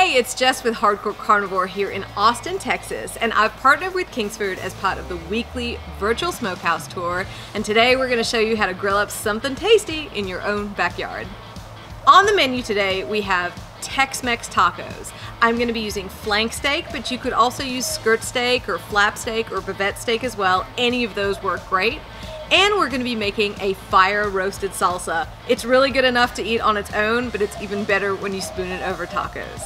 Hey, it's Jess with Hardcore Carnivore here in Austin, Texas, and I've partnered with Kingsford as part of the weekly virtual smokehouse tour, and today we're going to show you how to grill up something tasty in your own backyard. On the menu today, we have Tex-Mex tacos. I'm going to be using flank steak, but you could also use skirt steak or flap steak or bavette steak as well. Any of those work great. And we're gonna be making a fire roasted salsa. It's really good enough to eat on its own, but it's even better when you spoon it over tacos.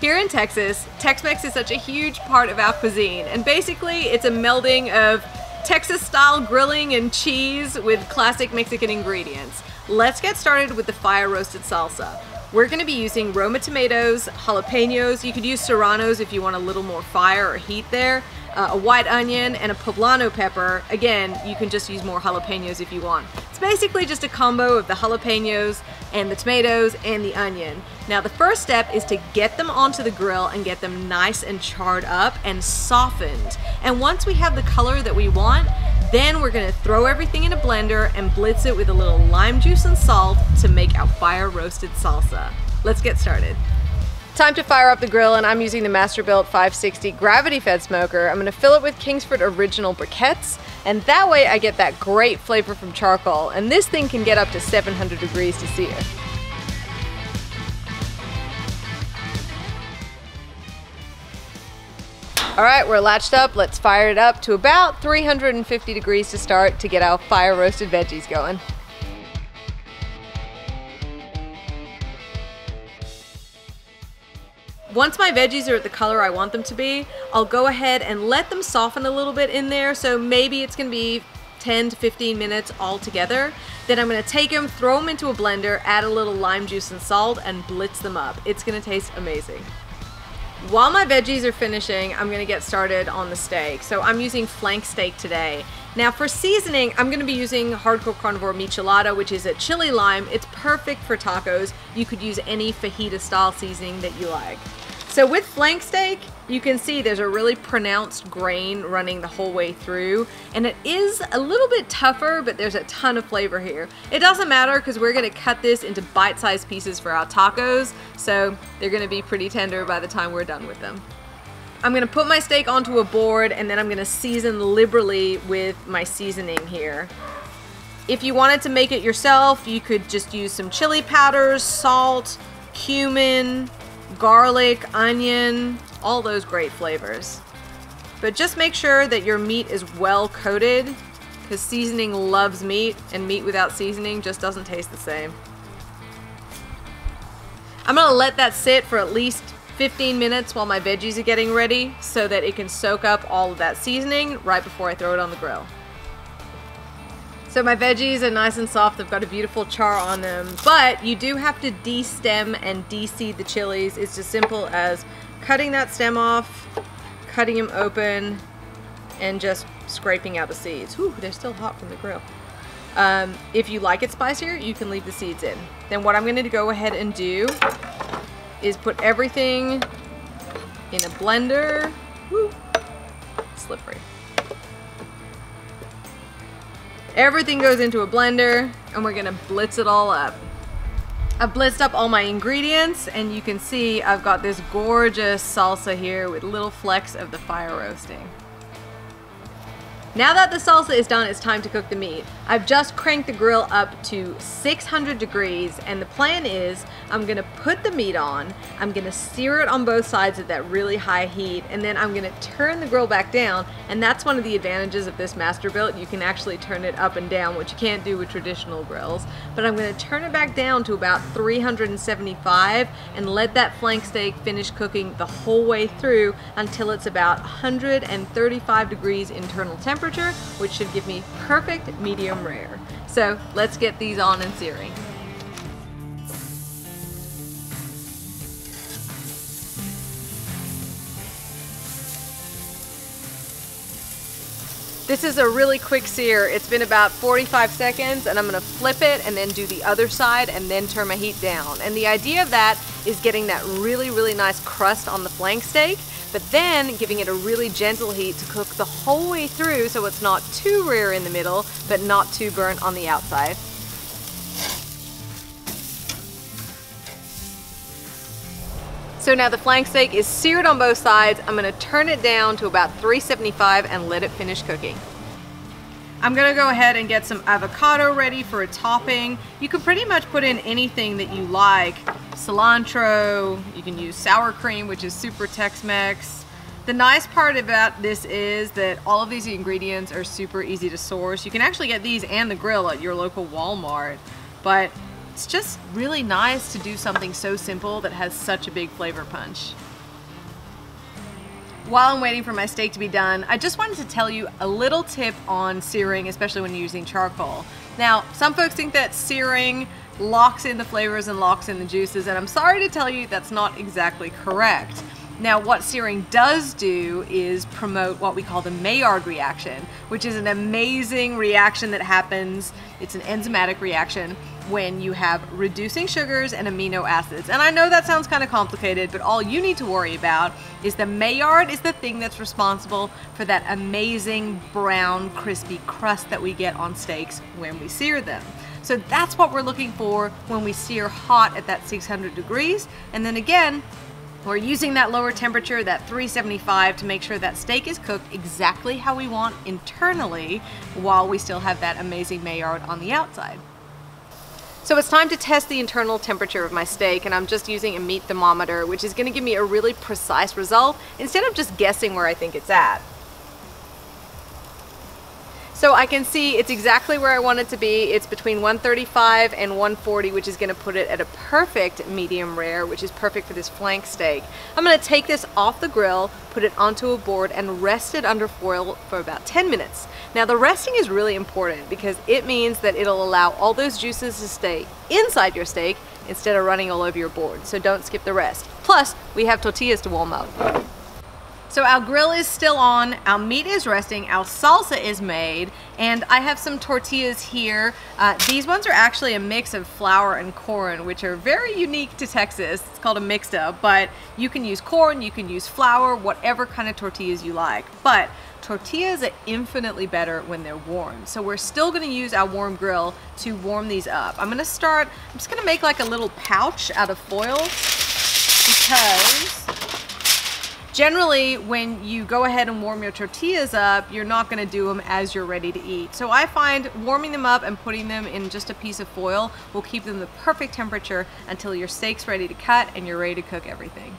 Here in Texas, Tex-Mex is such a huge part of our cuisine, and basically it's a melding of Texas-style grilling and cheese with classic Mexican ingredients. Let's get started with the fire roasted salsa. We're gonna be using Roma tomatoes, jalapenos, you could use serranos if you want a little more fire or heat there, uh, a white onion, and a poblano pepper. Again, you can just use more jalapenos if you want. It's basically just a combo of the jalapenos and the tomatoes and the onion. Now the first step is to get them onto the grill and get them nice and charred up and softened. And once we have the color that we want, then we're gonna throw everything in a blender and blitz it with a little lime juice and salt to make our fire roasted salsa. Let's get started. Time to fire up the grill and I'm using the Masterbuilt 560 gravity fed smoker. I'm gonna fill it with Kingsford original briquettes and that way I get that great flavor from charcoal and this thing can get up to 700 degrees to sear. All right, we're latched up. Let's fire it up to about 350 degrees to start to get our fire roasted veggies going. Once my veggies are at the color I want them to be, I'll go ahead and let them soften a little bit in there. So maybe it's gonna be 10 to 15 minutes all together. Then I'm gonna take them, throw them into a blender, add a little lime juice and salt, and blitz them up. It's gonna taste amazing. While my veggies are finishing, I'm gonna get started on the steak. So I'm using flank steak today. Now for seasoning, I'm gonna be using Hardcore Carnivore Michelada, which is a chili lime. It's perfect for tacos. You could use any fajita style seasoning that you like. So with flank steak, you can see there's a really pronounced grain running the whole way through and it is a little bit tougher but there's a ton of flavor here. It doesn't matter because we're going to cut this into bite-sized pieces for our tacos so they're going to be pretty tender by the time we're done with them. I'm going to put my steak onto a board and then I'm going to season liberally with my seasoning here. If you wanted to make it yourself you could just use some chili powders, salt, cumin, garlic, onion, all those great flavors. But just make sure that your meat is well coated because seasoning loves meat and meat without seasoning just doesn't taste the same. I'm gonna let that sit for at least 15 minutes while my veggies are getting ready so that it can soak up all of that seasoning right before I throw it on the grill. So my veggies are nice and soft. They've got a beautiful char on them. But you do have to de-stem and de-seed the chilies. It's as simple as cutting that stem off, cutting them open, and just scraping out the seeds. Ooh, they're still hot from the grill. Um, if you like it spicier, you can leave the seeds in. Then what I'm going to go ahead and do is put everything in a blender. Woo, slippery. Everything goes into a blender and we're gonna blitz it all up. I've blitzed up all my ingredients and you can see I've got this gorgeous salsa here with little flecks of the fire roasting. Now that the salsa is done, it's time to cook the meat. I've just cranked the grill up to 600 degrees and the plan is I'm gonna put the meat on, I'm gonna sear it on both sides at that really high heat, and then I'm gonna turn the grill back down, and that's one of the advantages of this Masterbuilt. You can actually turn it up and down, which you can't do with traditional grills. But I'm gonna turn it back down to about 375 and let that flank steak finish cooking the whole way through until it's about 135 degrees internal temperature, which should give me perfect medium rare. So let's get these on and searing. This is a really quick sear. It's been about 45 seconds and I'm gonna flip it and then do the other side and then turn my heat down. And the idea of that is getting that really, really nice crust on the flank steak, but then giving it a really gentle heat to cook the whole way through so it's not too rare in the middle, but not too burnt on the outside. So now the flank steak is seared on both sides. I'm gonna turn it down to about 375 and let it finish cooking. I'm gonna go ahead and get some avocado ready for a topping. You can pretty much put in anything that you like. Cilantro, you can use sour cream, which is super Tex-Mex. The nice part about this is that all of these ingredients are super easy to source. You can actually get these and the grill at your local Walmart, but it's just really nice to do something so simple that has such a big flavor punch. While I'm waiting for my steak to be done, I just wanted to tell you a little tip on searing, especially when you're using charcoal. Now, some folks think that searing locks in the flavors and locks in the juices, and I'm sorry to tell you that's not exactly correct. Now what searing does do is promote what we call the Maillard reaction, which is an amazing reaction that happens, it's an enzymatic reaction when you have reducing sugars and amino acids. And I know that sounds kind of complicated, but all you need to worry about is the Maillard is the thing that's responsible for that amazing brown crispy crust that we get on steaks when we sear them. So that's what we're looking for when we sear hot at that 600 degrees. And then again, we're using that lower temperature, that 375, to make sure that steak is cooked exactly how we want internally while we still have that amazing Maillard on the outside. So it's time to test the internal temperature of my steak and I'm just using a meat thermometer which is going to give me a really precise result instead of just guessing where I think it's at. So I can see it's exactly where I want it to be. It's between 135 and 140, which is gonna put it at a perfect medium rare, which is perfect for this flank steak. I'm gonna take this off the grill, put it onto a board, and rest it under foil for about 10 minutes. Now the resting is really important because it means that it'll allow all those juices to stay inside your steak instead of running all over your board. So don't skip the rest. Plus, we have tortillas to warm up. So our grill is still on, our meat is resting, our salsa is made, and I have some tortillas here. Uh, these ones are actually a mix of flour and corn, which are very unique to Texas. It's called a mixta, but you can use corn, you can use flour, whatever kind of tortillas you like. But tortillas are infinitely better when they're warm. So we're still gonna use our warm grill to warm these up. I'm gonna start, I'm just gonna make like a little pouch out of foil because Generally, when you go ahead and warm your tortillas up, you're not gonna do them as you're ready to eat. So I find warming them up and putting them in just a piece of foil will keep them the perfect temperature until your steak's ready to cut and you're ready to cook everything.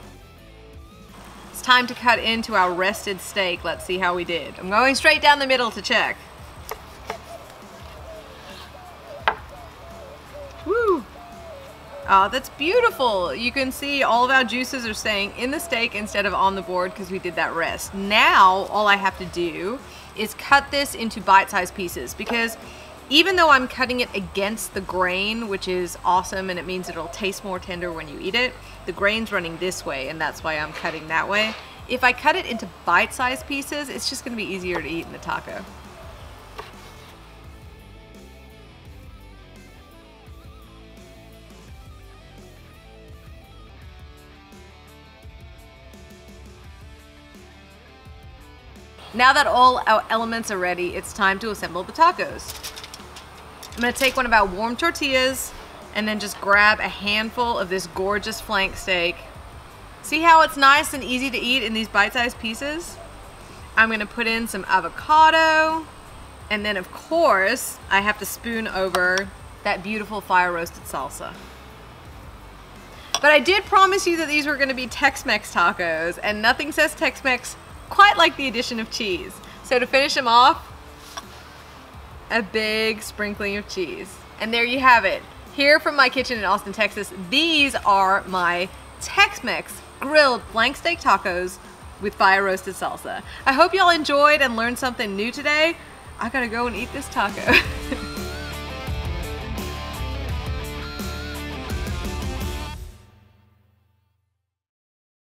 It's time to cut into our rested steak. Let's see how we did. I'm going straight down the middle to check. Oh, that's beautiful. You can see all of our juices are staying in the steak instead of on the board because we did that rest. Now, all I have to do is cut this into bite-sized pieces because even though I'm cutting it against the grain, which is awesome and it means it'll taste more tender when you eat it, the grain's running this way and that's why I'm cutting that way. If I cut it into bite-sized pieces, it's just gonna be easier to eat in the taco. Now that all our elements are ready, it's time to assemble the tacos. I'm gonna take one of our warm tortillas and then just grab a handful of this gorgeous flank steak. See how it's nice and easy to eat in these bite-sized pieces? I'm gonna put in some avocado, and then of course, I have to spoon over that beautiful fire roasted salsa. But I did promise you that these were gonna be Tex-Mex tacos, and nothing says Tex-Mex quite like the addition of cheese. So to finish them off, a big sprinkling of cheese. And there you have it. Here from my kitchen in Austin, Texas, these are my Tex-Mex grilled flank steak tacos with fire roasted salsa. I hope y'all enjoyed and learned something new today. I gotta go and eat this taco.